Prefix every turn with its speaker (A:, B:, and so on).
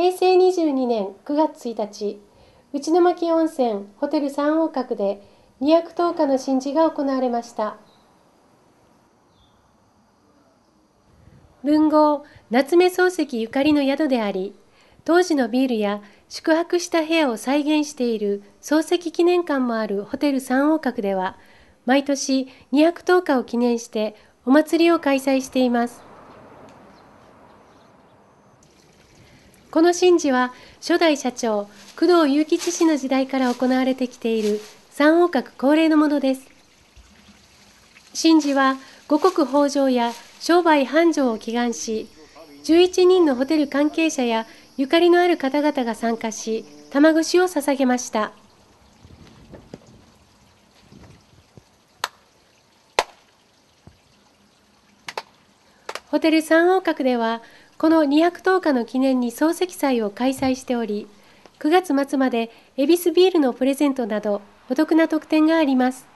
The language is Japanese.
A: 平成22年9月1日、内巻温泉ホテル三王閣で210日の神事が行われました。文豪夏目漱石ゆかりの宿であり、当時のビールや宿泊した部屋を再現している漱石記念館もあるホテル三王閣では、毎年210日を記念してお祭りを開催しています。この神事は初代社長工藤祐吉氏の時代から行われてきている三王閣恒例のものです。神事は五穀豊穣や商売繁盛を祈願し、11人のホテル関係者やゆかりのある方々が参加し、玉串を捧げました。ホテル三王閣ではこの210日の記念に漱石祭を開催しており、9月末まで恵比寿ビールのプレゼントなどお得な特典があります。